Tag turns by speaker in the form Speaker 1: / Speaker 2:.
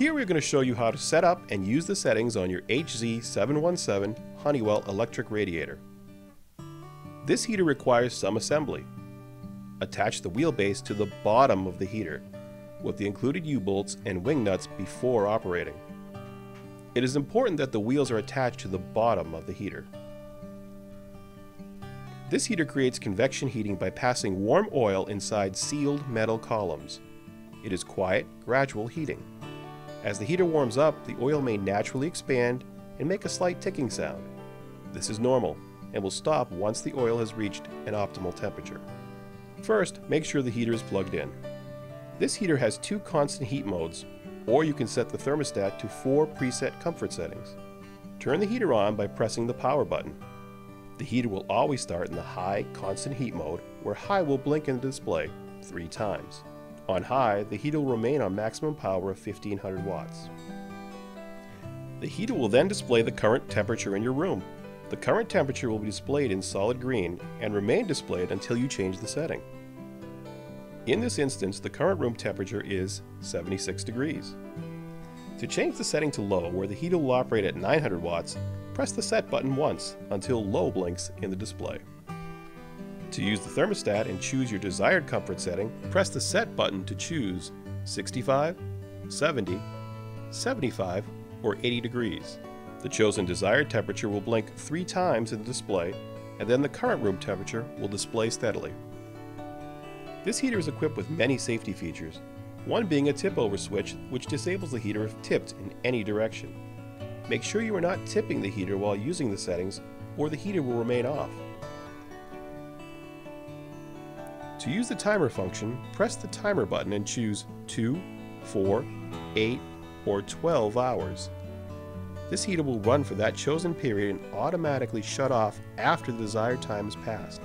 Speaker 1: Here we're going to show you how to set up and use the settings on your HZ717 Honeywell electric radiator. This heater requires some assembly. Attach the wheelbase to the bottom of the heater with the included U-bolts and wing nuts before operating. It is important that the wheels are attached to the bottom of the heater. This heater creates convection heating by passing warm oil inside sealed metal columns. It is quiet, gradual heating. As the heater warms up, the oil may naturally expand and make a slight ticking sound. This is normal and will stop once the oil has reached an optimal temperature. First, make sure the heater is plugged in. This heater has two constant heat modes, or you can set the thermostat to four preset comfort settings. Turn the heater on by pressing the power button. The heater will always start in the high constant heat mode, where high will blink in the display three times. On high, the heater will remain on maximum power of 1500 watts. The heater will then display the current temperature in your room. The current temperature will be displayed in solid green and remain displayed until you change the setting. In this instance, the current room temperature is 76 degrees. To change the setting to low, where the heater will operate at 900 watts, press the set button once until low blinks in the display. To use the thermostat and choose your desired comfort setting, press the Set button to choose 65, 70, 75, or 80 degrees. The chosen desired temperature will blink three times in the display, and then the current room temperature will display steadily. This heater is equipped with many safety features, one being a tip over switch which disables the heater if tipped in any direction. Make sure you are not tipping the heater while using the settings, or the heater will remain off. To use the timer function, press the timer button and choose 2, 4, 8, or 12 hours. This heater will run for that chosen period and automatically shut off after the desired time has passed.